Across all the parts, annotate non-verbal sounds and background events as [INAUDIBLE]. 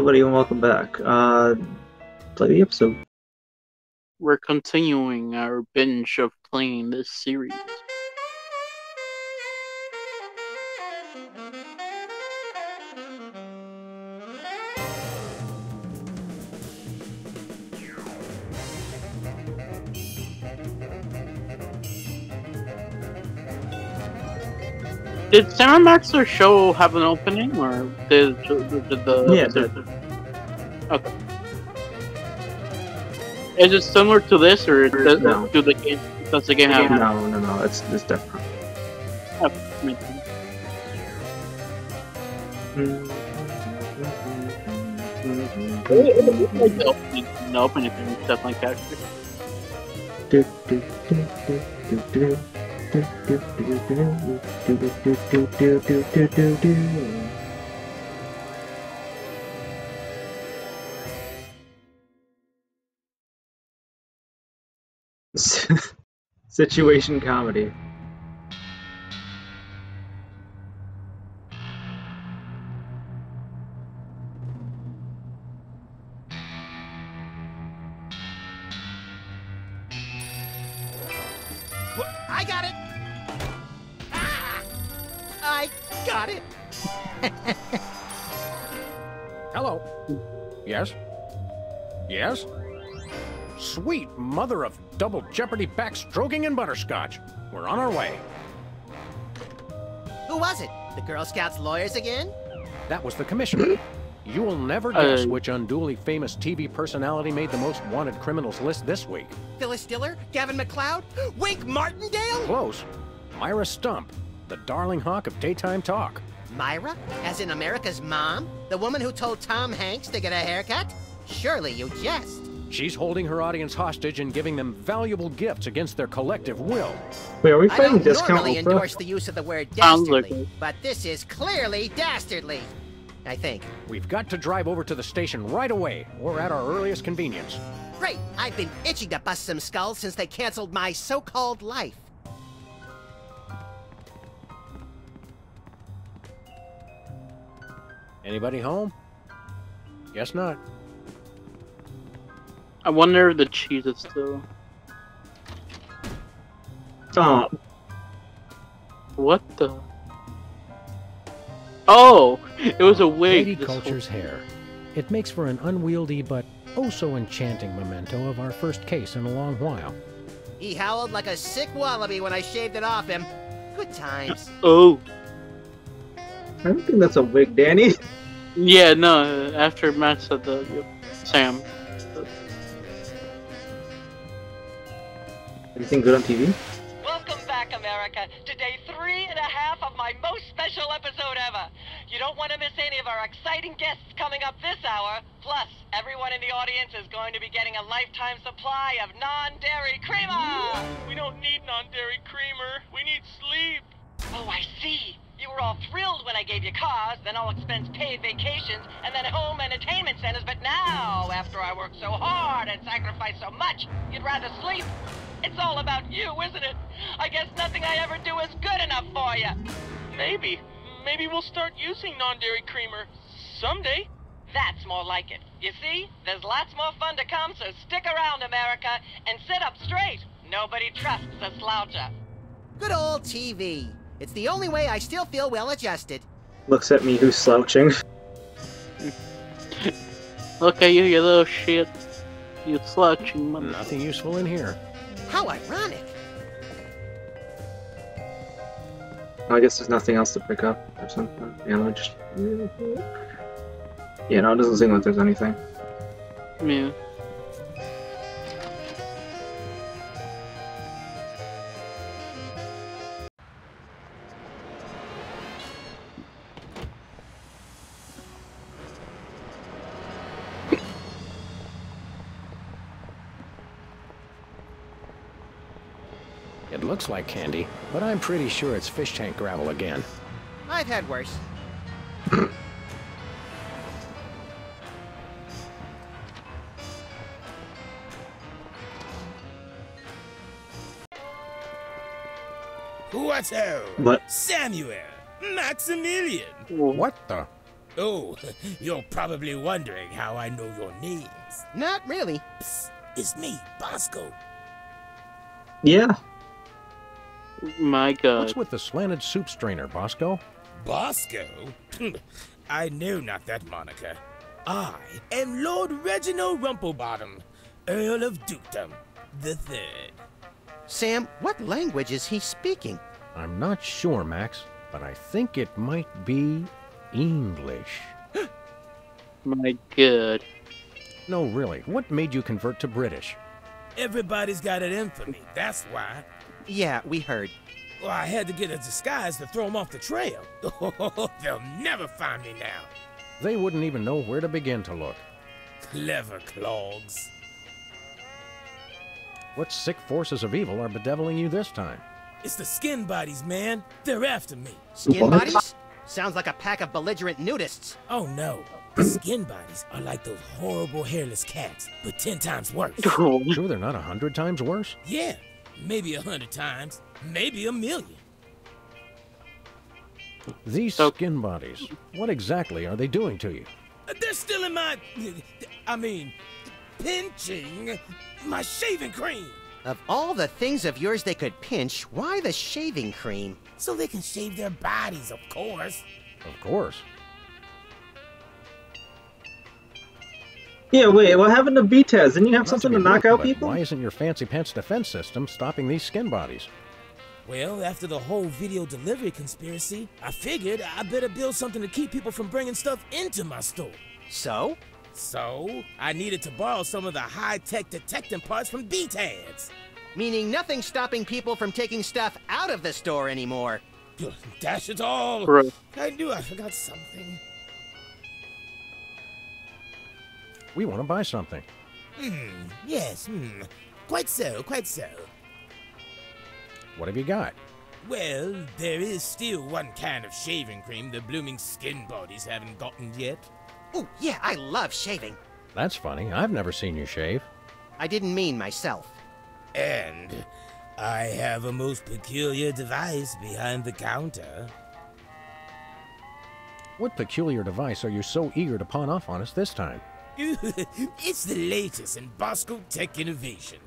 everybody, and welcome back. Uh, play the episode. We're continuing our binge of playing this series. Did Sam Max's show have an opening, or did, did the Yeah, did- okay? Is it similar to this, or does, No. do the game does the game have? No, no, no. It's it's different. The opening, the opening thing is definitely character. Situation comedy. Of double jeopardy backstroking and butterscotch. We're on our way. Who was it? The Girl Scouts lawyers again? That was the commissioner. [GASPS] You will never guess Uh, which unduly famous TV personality made the most wanted criminals list this week. Phyllis Diller? Gavin MacLeod? Wink Martindale? Close. Myra Stump, the darling hawk of daytime talk. Myra? As in America's mom? The woman who told Tom Hanks to get a haircut? Surely you jest. She's holding her audience hostage and giving them valuable gifts against their collective will. Wait, are we I fighting don't normally Oprah? endorse the use of the word dastardly, but this is clearly dastardly. I think. We've got to drive over to the station right away, or at our earliest convenience. Great! I've been itching to bust some skulls since they canceled my so-called life. Anybody home? Guess not. I wonder if the cheese is still. Oh, What the? Oh, it was a wig. Lady this whole- Culture's hair. It makes for an unwieldy but oh so enchanting memento of our first case in a long while. He howled like a sick wallaby when I shaved it off him. Good times. Oh, I don't think that's a wig, Danny. yeah, no. After Matt said the Sam. Anything good on TV? Welcome back, America, to day three and a half of my most special episode ever. You don't want to miss any of our exciting guests coming up this hour. Plus, everyone in the audience is going to be getting a lifetime supply of non-dairy creamer. We don't need non-dairy creamer. We need sleep. Oh, I see. You were all thrilled when I gave you cars, then all expense paid vacations, and then home entertainment centers. But now, after I worked so hard and sacrificed so much, you'd rather sleep. It's all about you, isn't it? I guess nothing I ever do is good enough for you. Maybe. Maybe we'll start using non-dairy creamer someday. That's more like it. You see, there's lots more fun to come, so stick around, America, and sit up straight. Nobody trusts a sloucher. Good old TV. It's the only way I still feel well adjusted. Looks at me who's slouching. Look at you, you little shit. You slouching mother. Nothing useful in here. How ironic. I guess there's nothing else to pick up or something. You know, just. Yeah, no, it doesn't seem like there's anything. Yeah. Looks like candy, but I'm pretty sure it's fish tank gravel again. I've had worse. What ho? But Samuel! Maximilian! What the? Oh, [LAUGHS] you're probably wondering how I know your names. Not really. Psst, it's me, Bosco. Yeah. My God. Uh, What's with the slanted soup strainer, Bosco? Bosco? Hmm. I know not that moniker. I am Lord Reginald Rumplebottom, Earl of Dukedom, the Third. Sam, what language is he speaking? I'm not sure, Max, but I think it might be English. [GASPS] My God. No, really, what made you convert to British? Everybody's got it in for me, that's why. Yeah, we heard. Well, I had to get a disguise to throw them off the trail. [LAUGHS] They'll never find me now. They wouldn't even know where to begin to look. Clever clogs. What sick forces of evil are bedeviling you this time? It's the skin bodies, man. They're after me. Skin What? bodies? Sounds like a pack of belligerent nudists. Oh no. The skin bodies are like those horrible hairless cats, but ten times worse. Sure, they're not a hundred times worse? Yeah, maybe a hundred times, maybe a million. These So- skin bodies, what exactly are they doing to you? Uh, They're still in my. I mean, pinching my shaving cream Of all the things of yours they could pinch, why the shaving cream? so they can shave their bodies, of course. Of course. Yeah, wait, what happened to BTADS? Didn't you have Not something be to knock out people? Why isn't your fancy pants defense system stopping these skin bodies? Well, after the whole video delivery conspiracy, I figured I better build something to keep people from bringing stuff into my store. So? So, I needed to borrow some of the high-tech detecting parts from BTADS. Meaning nothing stopping people from taking stuff out of the store anymore. Ugh, [LAUGHS] Dash it all! I knew I forgot something. We want to buy something. Hmm, yes, hmm. Quite so, quite so. What have you got? Well, there is still one can of shaving cream the blooming skin bodies haven't gotten yet. Oh, yeah, I love shaving. That's funny. I've never seen you shave. I didn't mean myself. And I have a most peculiar device behind the counter. What peculiar device are you so eager to pawn off on us this time? [LAUGHS] it's the latest in Bosco Tech innovation.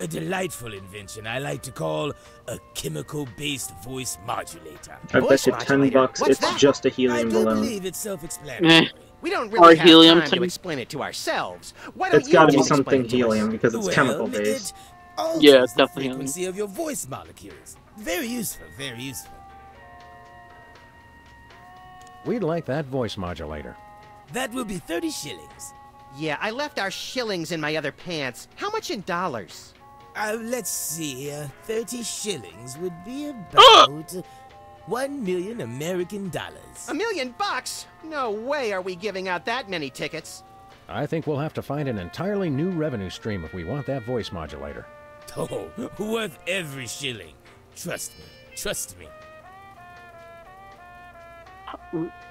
A delightful invention I like to call a chemical-based voice modulator. I Voice bet you ten bucks What's it's that? just a helium do balloon. believe it's self-explanatory. Eh. We don't Or really have helium time to to- explain it to ourselves. Why don't It's you gotta be just explain something it to us? helium because it's well, chemical based. It Yeah, it's the definitely helium. frequency of your voice molecules. Very useful, very useful. We'd like that voice modulator. That will be 30 shillings. Yeah, I left our shillings in my other pants. How much in dollars? Uh, let's see, uh, 30 shillings would be about one million American dollars. A million bucks? No way are we giving out that many tickets. I think we'll have to find an entirely new revenue stream if we want that voice modulator. Oh, worth every shilling. Trust me, trust me.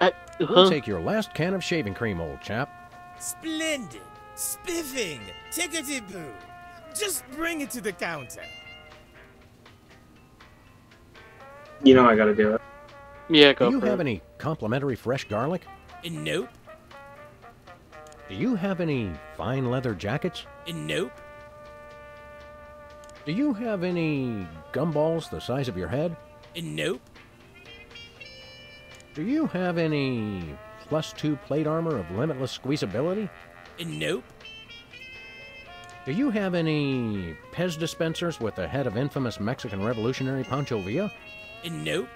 Uh, We'll take your last can of shaving cream, old chap. Splendid, spiffing, tickety boo. Just bring it to the counter. You know I gotta do it. Yeah, go Do you for have it. any complimentary fresh garlic? Uh, Nope, Do you have any fine leather jackets? uh, nope, Do you have any gumballs the size of your head? uh, nope, Do you have any plus two plate armor of limitless squeezability? nope, Do you have any Pez dispensers with the head of infamous Mexican revolutionary Pancho Villa? nope,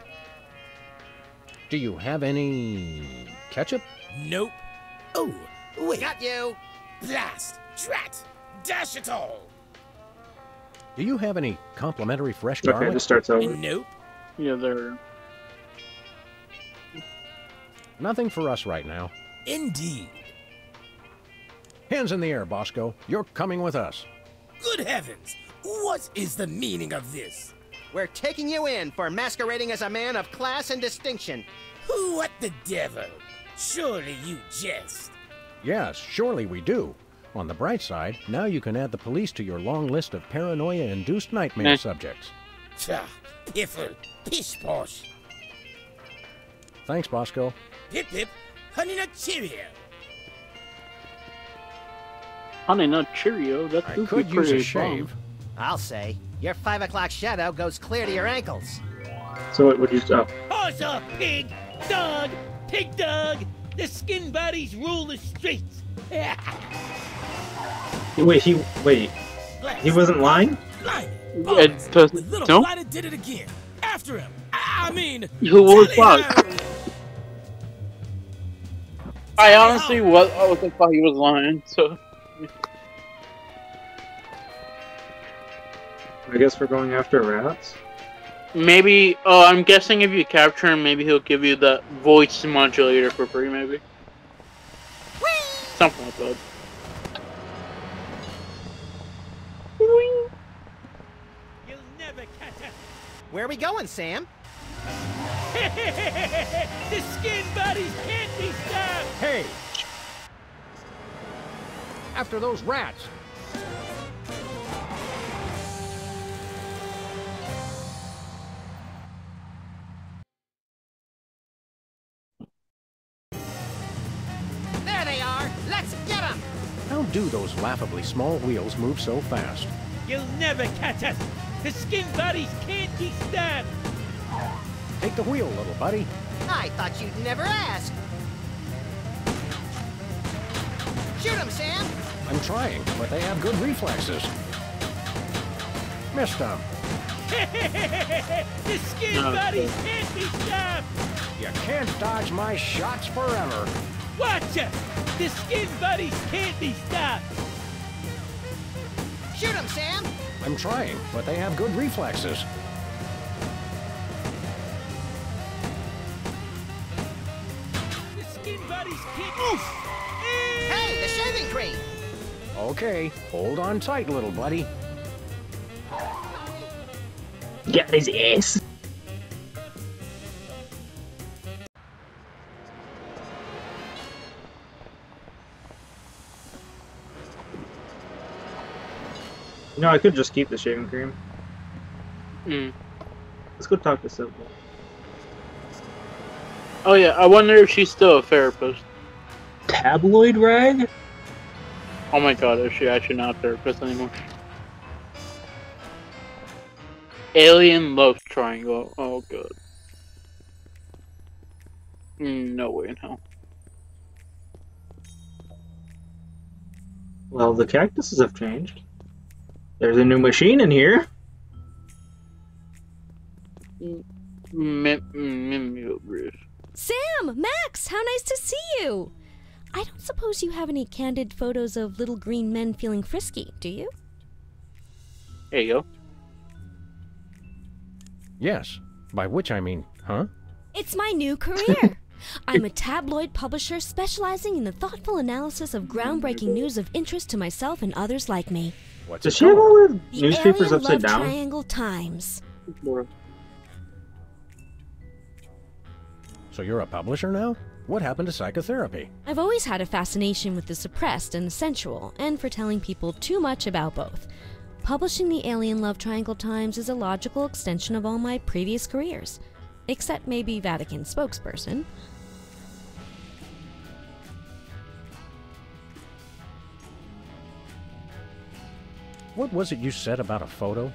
Do you have any ketchup? nope. Oh, wait. Got you. Blast! Drat! Dash it all! Do you have any complimentary fresh Okay, garlic? it just starts over. nope. Yeah, there. Nothing for us right now. Indeed. Hands in the air, Bosco. You're coming with us. Good heavens! What is the meaning of this? We're taking you in for masquerading as a man of class and distinction. What the devil? Surely you jest. Yes, surely we do. On the bright side, now you can add the police to your long list of paranoia-induced nightmare subjects. Tcha, piffle, pish posh. Thanks, Bosco. Pip pip, Honey Nut Cheerio. Honey Nut Cheerio. That's I goofy could use a pretty shave. bomb. I'll say. Your five o'clock shadow goes clear to your ankles. So what would you? Oh, uh, Horse or pig, dog, pig dog. The skin bodies rule the streets. [LAUGHS] wait. He wait. He wasn't lying. Blimey. It Boss, with little no? Flighter did it again. After him. I I mean, Who was tally what? Ho. I honestly was. I was thought he was lying. So I guess we're going after rats. maybe. Oh, I'm guessing if you capture him, maybe he'll give you the voice modulator for free. Maybe. Something like that. You'll never catch us. Where are we going, Sam? [LAUGHS] the skin bodies can't be stopped. Hey! After those rats! There they are. Let's get them. How do those laughably small wheels move so fast? You'll never catch us. The skin bodies can't be stopped. Take the wheel, little buddy. I thought you'd never ask. Shoot him, Sam. I'm trying, but they have good reflexes. Missed them. [LAUGHS] the skin No, bodies sir. can't be stopped. You can't dodge my shots forever. Watch it! The skin buddies can't be stopped. Shoot him, Sam. I'm trying, but they have good reflexes. Hey, the shaving cream. Okay, hold on tight, little buddy. Get his ass. No, I could just keep the shaving cream. Mm. Let's go talk to Sybil. Oh yeah, I wonder if she's still a therapist. Tabloid rag? Oh my god, is she actually not a therapist anymore? Alien love triangle. Oh god. Mm, No way in hell. Well, the cactuses have changed. There's a new machine in here. Sam! Max! How nice to see you! I don't suppose you have any candid photos of little green men feeling frisky, do you? There you go. Yes, by which I mean, huh? It's my new career! [LAUGHS] I'm a tabloid publisher specializing in the thoughtful analysis of groundbreaking news of interest to myself and others like me. What's Does it she have called? all the The newspapers Alien upside Love down? Triangle Times. So you're a publisher now? What happened to psychotherapy? I've always had a fascination with the suppressed and the sensual, and for telling people too much about both. Publishing the Alien Love Triangle Times is a logical extension of all my previous careers. Except maybe Vatican spokesperson. What was it you said about a photo?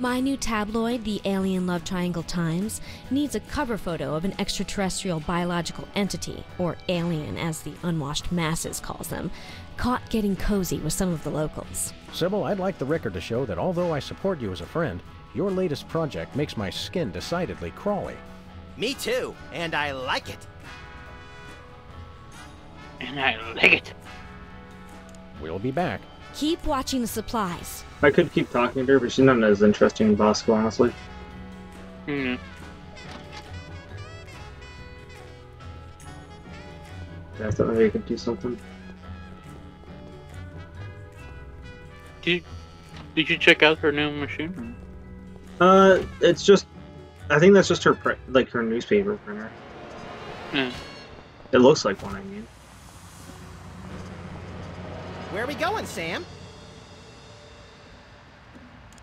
My new tabloid, the Alien Love Triangle Times, needs a cover photo of an extraterrestrial biological entity, or alien as the unwashed masses calls them, caught getting cozy with some of the locals. Sybil, I'd like the record to show that although I support you as a friend, your latest project makes my skin decidedly crawly. Me too, and I like it. And I like it. We'll be back. Keep watching the supplies. I could keep talking to her, but she's not as interesting in Bosco, honestly. Mm. Yeah, I thought maybe I could do something. Did, did you check out her new machine? Uh, it's just, I think that's just her, like her newspaper printer. Yeah. It looks like one, I mean. Where are we going, Sam?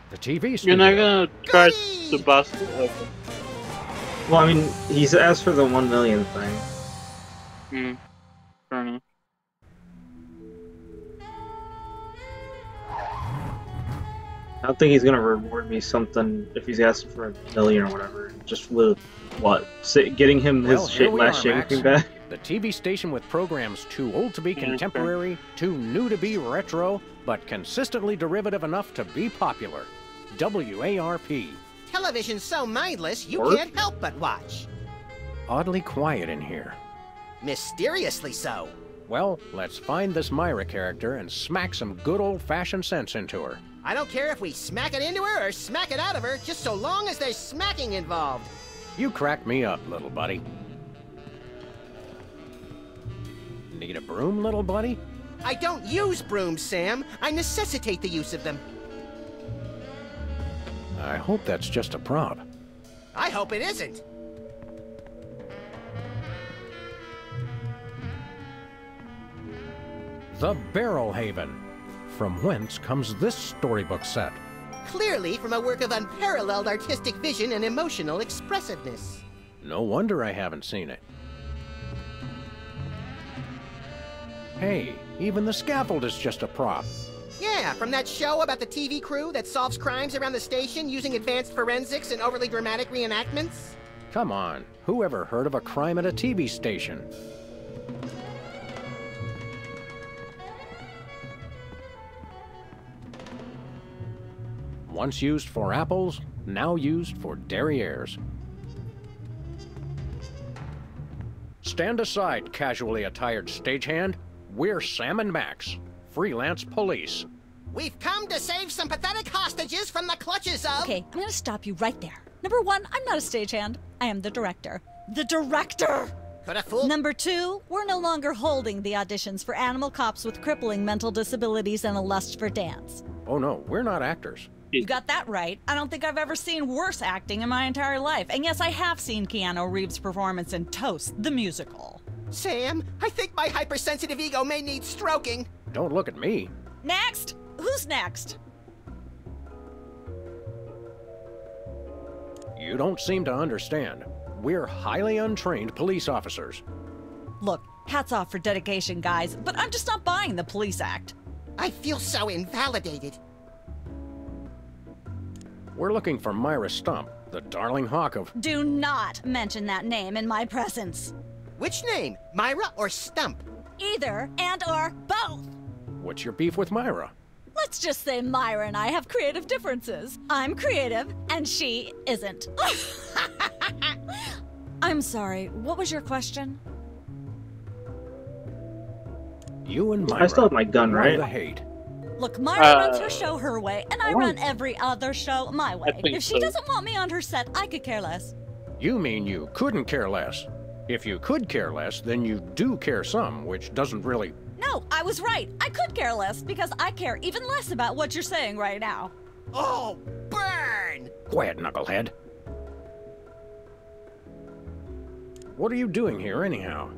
The TV studio. You're not gonna try to bust it? Okay. Well, I mean, he's asked for the one million thing. Hmm. Fair enough. I don't think he's gonna reward me something if he's asking for a million or whatever. Just with what? Say, getting him his Well, here shit, last are, shaving back? The TV station with programs too old to be contemporary, too new to be retro, but consistently derivative enough to be popular. WARP. Television's so mindless, you Or- can't help but watch. Oddly quiet in here. Mysteriously so. Well, let's find this Myra character and smack some good old fashioned sense into her. I don't care if we smack it into her or smack it out of her, just so long as there's smacking involved. You crack me up, little buddy. Need a broom, little buddy? I don't use brooms, Sam. I necessitate the use of them. I hope that's just a prop. I hope it isn't. The Barrel Haven. From whence comes this storybook set? Clearly from a work of unparalleled artistic vision and emotional expressiveness. No wonder I haven't seen it. Hey, even the scaffold is just a prop. Yeah, from that show about the TV crew that solves crimes around the station using advanced forensics and overly dramatic reenactments. Come on, who ever heard of a crime at a TV station? Once used for apples, now used for derrieres. Stand aside, casually attired stagehand. We're Sam and Max, freelance police. We've come to save some pathetic hostages from the clutches of. Okay, I'm gonna stop you right there. Number one, I'm not a stagehand. I am the director. The director! Could have fooled. Number two, we're no longer holding the auditions for animal cops with crippling mental disabilities and a lust for dance. Oh no, we're not actors. You got that right. I don't think I've ever seen worse acting in my entire life. And yes, I have seen Keanu Reeves' performance in Toast, the musical. Sam, I think my hypersensitive ego may need stroking. Don't look at me. Next! Who's next? You don't seem to understand. We're highly untrained police officers. Look, hats off for dedication, guys, but I'm just not buying the police act. I feel so invalidated. We're looking for Myra Stump, the darling hawk of. Do not mention that name in my presence. Which name, Myra or Stump? Either and or both. What's your beef with Myra? Let's just say Myra and I have creative differences. I'm creative, and she isn't. [LAUGHS] I'm sorry, what was your question? You and Myra. I still have my gun, right? the hate? Look, Myra Uh, runs her show her way, and I run every other show my way. If she so. doesn't want me on her set, I could care less. You mean you couldn't care less? If you could care less, then you do care some, which doesn't really. No, I was right. I could care less because I care even less about what you're saying right now. Oh, burn! Quiet, knucklehead. What are you doing here, anyhow?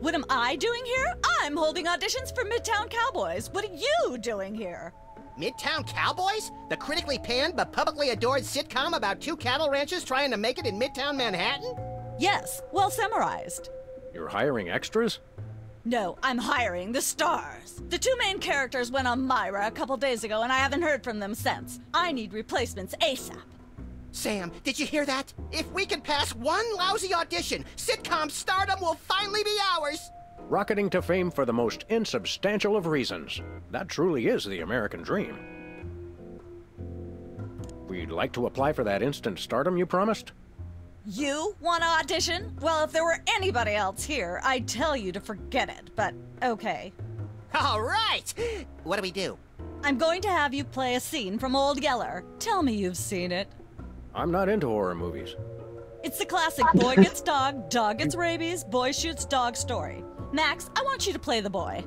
What am I doing here? I'm holding auditions for Midtown Cowboys. What are you doing here? Midtown Cowboys? The critically panned but publicly adored sitcom about two cattle ranchers trying to make it in Midtown Manhattan? Yes, well summarized. You're hiring extras? No, I'm hiring the stars. The two main characters went on Myra a couple days ago, and I haven't heard from them since. I need replacements ASAP. Sam, did you hear that? If we can pass one lousy audition, sitcom stardom will finally be ours! Rocketing to fame for the most insubstantial of reasons. That truly is the American dream. We'd like to apply for that instant stardom you promised? You want to audition? Well, if there were anybody else here, I'd tell you to forget it, but okay. All right! What do we do? I'm going to have you play a scene from Old Yeller. Tell me you've seen it. I'm not into horror movies. It's the classic boy gets dog, dog gets rabies, boy shoots dog story. Max, I want you to play the boy.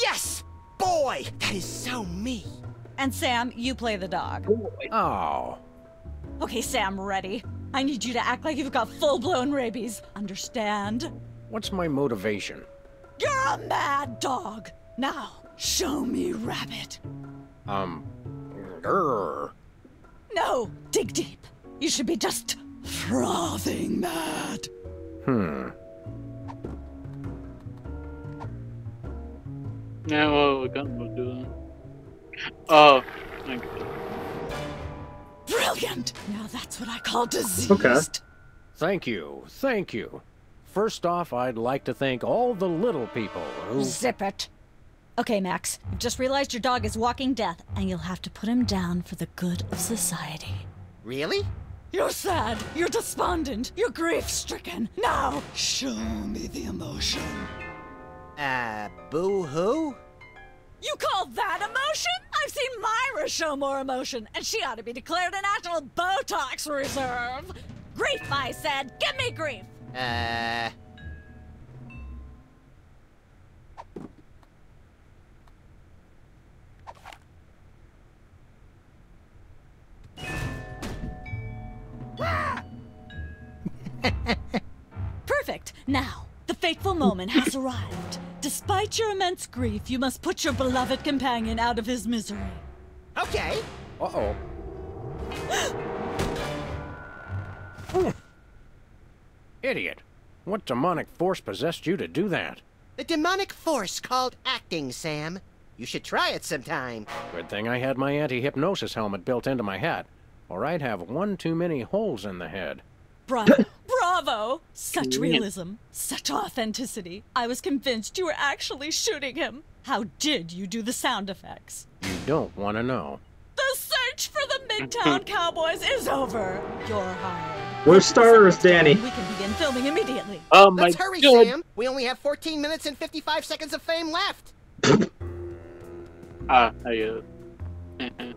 Yes! Boy, that is so me. And Sam, you play the dog. Oh. Okay, Sam, ready? I need you to act like you've got full blown rabies. Understand? What's my motivation? You're a mad dog. Now, show me rabbit. Um. Grr. No, dig deep. You should be just frothing mad. Hmm. Yeah, well, we're gonna do that. Oh, okay. Brilliant! Now that's what I call diseased. Okay. Thank you, thank you. First off, I'd like to thank all the little people who. Zip it. Okay, Max. I've just realized your dog is walking death, and you'll have to put him down for the good of society. Really? You're sad. You're despondent. You're grief-stricken. Now, show me the emotion. Uh, boo-hoo? You call that emotion? I've seen Myra show more emotion, and she ought to be declared a national Botox reserve. Grief, I said. Give me grief. Uh... [LAUGHS] Perfect. Now, the fateful moment has arrived. Despite your immense grief, you must put your beloved companion out of his misery. Okay. Uh oh. Idiot. What demonic force possessed you to do that? The demonic force called acting, Sam. You should try it sometime. Good thing I had my anti hypnosis helmet built into my hat, or I'd have one too many holes in the head. Bravo! [LAUGHS] Bravo! Such realism, such authenticity. I was convinced you were actually shooting him. How did you do the sound effects? You don't want to know. The search for the Midtown [LAUGHS] Cowboys is over. You're hired. Where's Stars, Danny? We can begin filming immediately. Oh my Let's hurry, god. Sam. We only have 14 minutes and 55 seconds of fame left. Ah, [LAUGHS] I get it.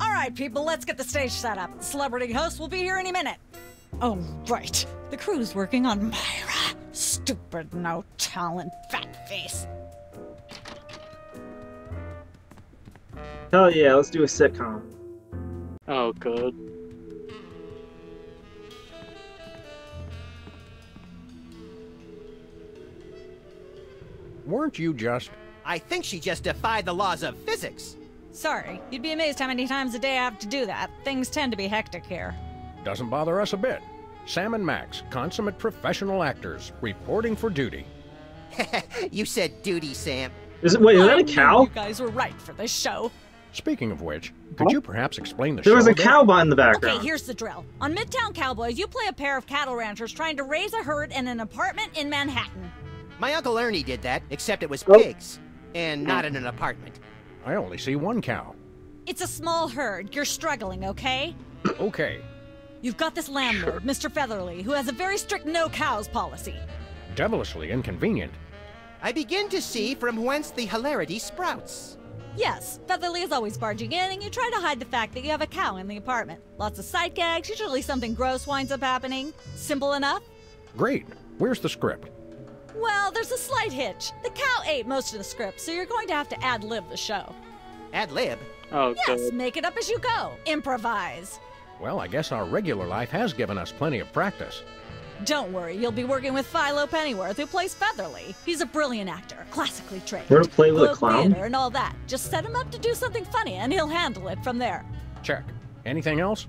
All right, people, let's get the stage set up. The celebrity host will be here any minute. Oh, right. The crew's working on Myra. Stupid, no talent, fat face. Hell yeah, let's do a sitcom. oh good. Weren't you just. I think she just defied the laws of physics. Sorry, you'd be amazed how many times a day I have to do that. Things tend to be hectic here. Doesn't bother us a bit. Sam and Max, consummate professional actors, reporting for duty. [LAUGHS] you said duty, Sam. Is it? Wait, is that a cow? You guys were right for this show. Speaking of which, could you perhaps explain the There show? There was a bit? cow behind the background. Okay, here's the drill. On Midtown Cowboys, you play a pair of cattle ranchers trying to raise a herd in an apartment in Manhattan. My Uncle Ernie did that, except it was Oh. pigs. And not in an apartment. I only see one cow. It's a small herd. You're struggling, okay? [CLEARS THROAT] Okay, You've got this landlord, Mr. Featherly, who has a very strict no cows policy. devilishly inconvenient. I begin to see from whence the hilarity sprouts. Yes, Featherly is always barging in, and you try to hide the fact that you have a cow in the apartment. Lots of side gags, usually something gross winds up happening. Simple enough? Great. Where's the script? Well, there's a slight hitch. The cow ate most of the script, so you're going to have to ad lib the show. Ad lib. Oh Yes, god. make it up as you go. Improvise. Well, I guess our regular life has given us plenty of practice. Don't worry, you'll be working with Philo Pennyworth, who plays Featherly. He's a brilliant actor, classically trained. We're to play with a clown? theater and all that. Just set him up to do something funny, and he'll handle it from there. Check. Anything else?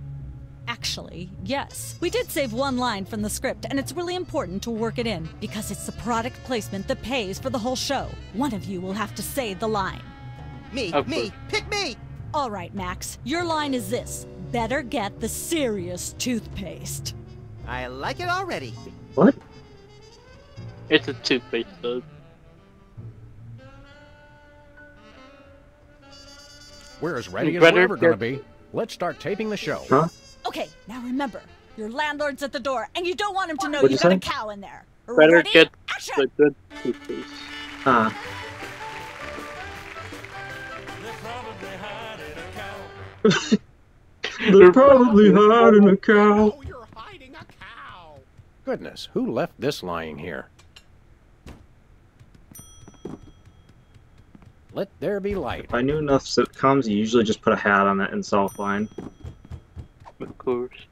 Actually, yes. We did save one line from the script, and it's really important to work it in because it's the product placement that pays for the whole show. One of you will have to say the line. Me, Of me, course. pick me. All right, Max, your line is this Better get the serious toothpaste. I like it already. What? It's a toothpaste though. We're as ready You as we're better ever going to be. Let's start taping the show. Huh? Okay, now remember, your landlord's at the door, and you don't want him to know What'd you you got a cow in there. Better Ready? get Action! the good toothpaste. Huh. [LAUGHS] They're probably hiding a cow. Oh, you're hiding a cow! Goodness, who left this lying here? Let there be light. If I knew enough sitcoms, you usually just put a hat on it and it's all fine. Of course.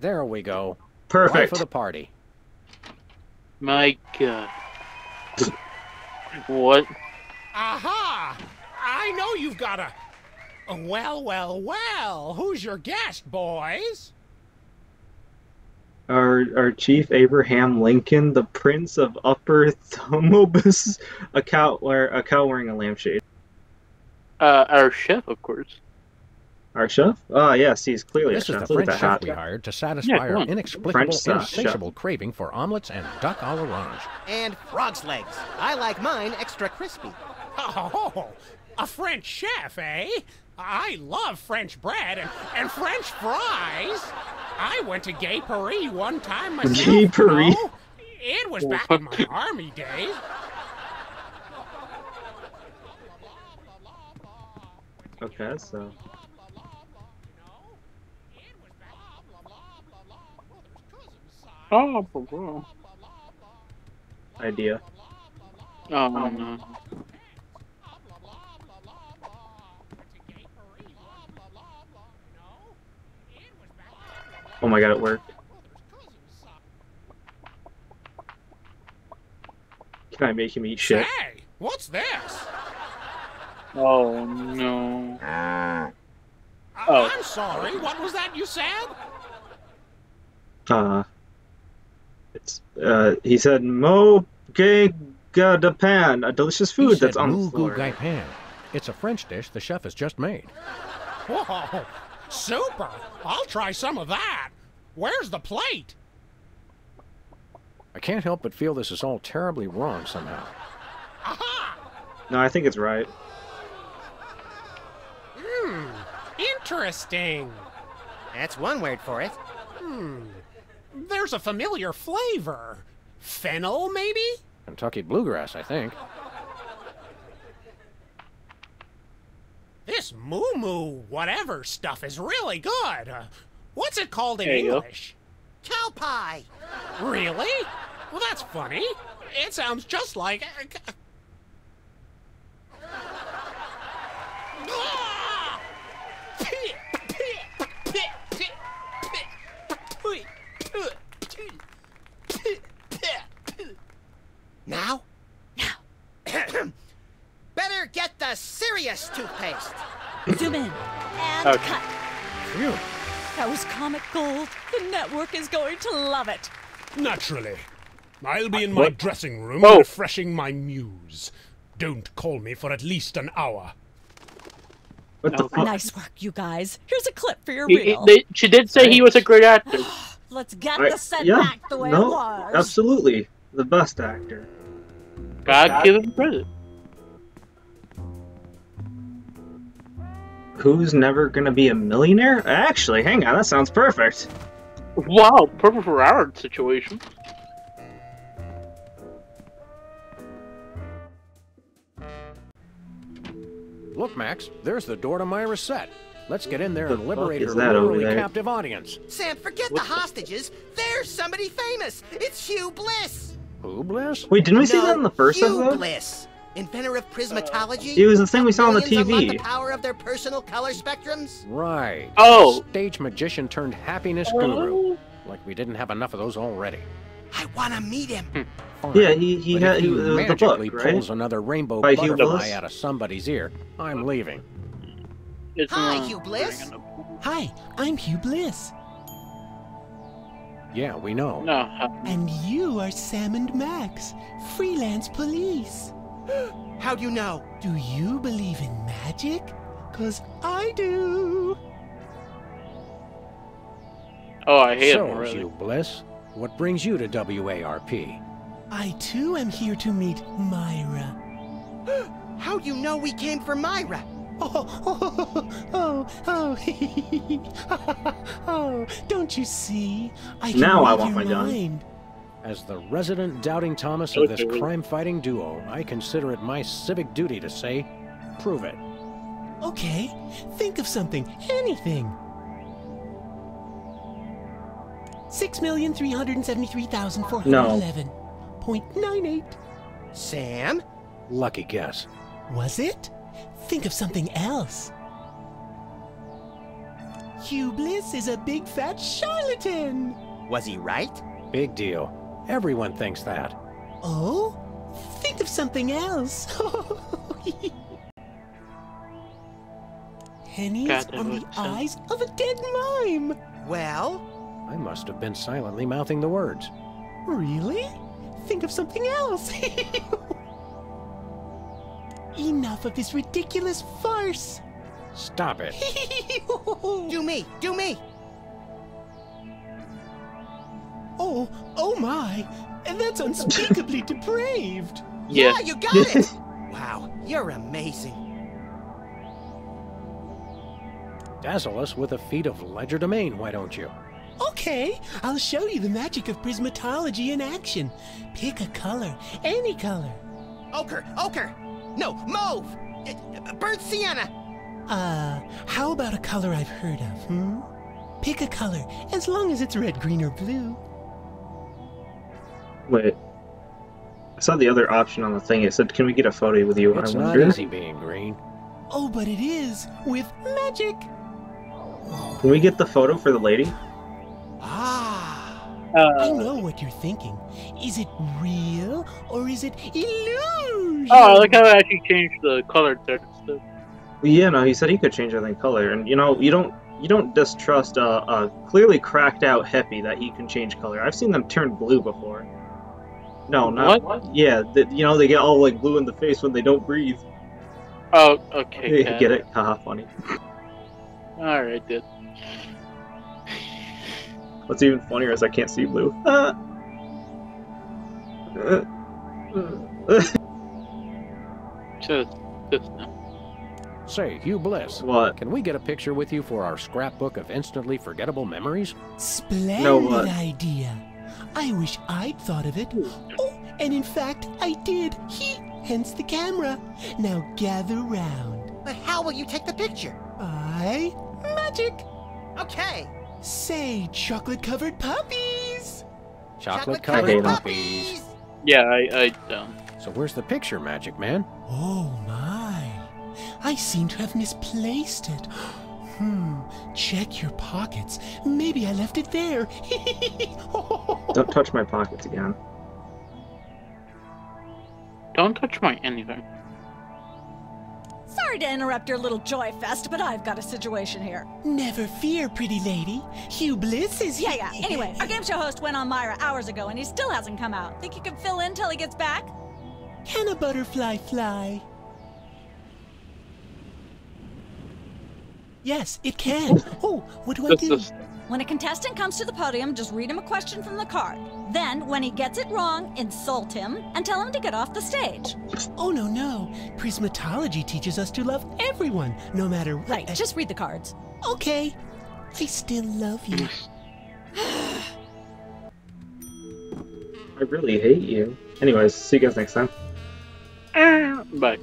There we go. Life Perfect. of the party. My god. what? Aha! I know you've got a. Well, well, well. Who's your guest, boys? Our our chief Abraham Lincoln, the Prince of Upper Thomobus, a cow wear a cow wearing a lampshade. Uh, our chef, of course. Our chef? Ah, yes, he's clearly This a is chef. the Look at French chef we hired to satisfy Yeah, our inexplicable, French chef. insatiable craving for omelets and duck à l'orange. And frog's legs. I like mine extra crispy. Oh, a French chef, eh? I love French bread and, and French fries. I went to Gay Paris one time myself. Gay you Paris? know. It was oh. back in my army days. Okay, so Oh, blah, blah. idea. oh no. Oh my god, it worked. Can I make him eat shit? Hey, what's this? Oh no. I- Oh. I'm sorry. What was that you said? Uh, it's uh, he said mo ge ga de pan, a delicious He food said that's on the "Moo goo floor. gai pan." It's a French dish the chef has just made. Whoa, super! I'll try some of that. Where's the plate? I can't help but feel this is all terribly wrong somehow. Aha! No, I think it's right. Hmm. Interesting. That's one word for it. Hmm. There's a familiar flavor. Fennel, maybe? Kentucky bluegrass, I think. This moo moo whatever stuff is really good. Uh, what's it called in There you go. English? Cow pie. Really? Well, that's funny. It sounds just like. Ah! Now? Now. [COUGHS] Better get the serious toothpaste. Zoom in and Okay. cut. Phew. That was comic gold. The network is going to love it. Naturally. I'll be in my What? dressing room Oh. refreshing my muse. Don't call me for at least an hour. What the oh, fuck? Nice work, you guys. Here's a clip for your He- he- they- she did say he was a great actor. [SIGHS] Let's get I- the set yeah, back the way no, it was. absolutely the best actor. God give him credit. Who's never gonna be a millionaire? Actually, hang on, that sounds perfect. Wow, perfect for our situation. Look, Max, there's the door to Myra's set. Let's get in there The and liberate is her literally captive audience. Sam, forget the hostages. There's somebody famous. It's Hugh Bliss. Who, Bliss? Wait, didn't we see that in the first Hugh episode? Bliss, inventor of prismatology. It was the thing we saw on the TV. the power of their personal color spectrums. Right. Oh. Stage magician turned happiness guru. Like we didn't have enough of those already. I want to meet him. Fine. [LAUGHS] Yeah, he he but had he, he was the magically book, right? pulls another rainbow By butterfly out of somebody's ear, I'm leaving. It's Hi, not Hugh Bliss. Hi, I'm Hugh Bliss, Yeah, we know. No, uh, and you are Sam and Max, freelance police. [GASPS] How'd you know? Do you believe in magic? Cause I do. oh, I hate him so, already. Hugh Bliss, what brings you to WARP? I too am here to meet Myra. [GASPS] How do you know we came for Myra? [LAUGHS] Oh, oh, oh, oh, [LAUGHS] oh, oh, don't you see? I can Now I want your my gun. Mind. As the resident doubting Thomas of this crime fighting duo, I consider it my civic duty to say, prove it. Okay, think of something, anything. Six million three hundred and seventy-three thousand four hundred eleven point nine eight. Sam? Lucky guess. Was it? Think of something else. Hugh Bliss is a big fat charlatan. Was he right? Big deal. Everyone thinks that. Oh? Think of something else. [LAUGHS] Pennies God, that on the would suck. eyes of a dead mime. Well, I must have been silently mouthing the words. Really? Think of something else. [LAUGHS] Enough of this ridiculous farce. Stop it. [LAUGHS] Do me, do me. Oh, oh my. And that's unspeakably [LAUGHS] depraved. Yeah. Yeah, you got it. [LAUGHS] wow, you're amazing. Dazzle us with a feat of legerdemain, why don't you? Okay, I'll show you the magic of prismatology in action. Pick a color, any color. Ochre, ochre. No, mauve. Uh, burnt sienna. Uh, how about a color I've heard of, hmm? Pick a color, as long as it's red, green, or blue. Wait. I saw the other option on the thing. It said, "Can we get a photo with you?" It's I not wonder. easy being green. Oh, but it is, with magic. Can we get the photo for the lady? Ah, I Uh, know what you're thinking. Is it real, or is it illusion? oh, I like how I actually changed the color text. Well, yeah, no. He said he could change everything color, and you know, you don't you don't distrust a, a clearly cracked out hippie that he can change color. I've seen them turn blue before. No, not What? Yeah, the, you know they get all like blue in the face when they don't breathe. Oh, okay. [LAUGHS] You get it? Haha, funny. All right, dude. What's even funnier is I can't see blue. Ah. Uh. Uh. Just, just Say, Hugh Bliss, what? can we get a picture with you for our scrapbook of instantly forgettable memories? Splendid No, what? idea. I wish I'd thought of it. Oh, and in fact, I did. He, hence the camera. Now gather round. But how will you take the picture? I magic. Okay. Say, chocolate-covered puppies. Chocolate I hate covered 'em. puppies. yeah, I, I don't. So where's the picture, Magic Man? Oh my! I seem to have misplaced it. Hmm. Check your pockets. Maybe I left it there. [LAUGHS] Don't touch my pockets again. Don't touch my anything. Sorry to interrupt your little joy fest, but I've got a situation here. Never fear, pretty lady. Hugh Bliss is Yeah, yeah. Anyway, our game show host went on Myra hours ago and he still hasn't come out. Think you can fill in till he gets back? Can a butterfly fly? Yes, it can. [LAUGHS] Oh, what do I do? When a contestant comes to the podium, just read him a question from the card. Then, when he gets it wrong, insult him and tell him to get off the stage. Oh, no, no. Prismatology teaches us to love everyone, no matter what. Right, just read the cards. Okay. I still love you. I really hate you. Anyways, see you guys next time. Ah, bye.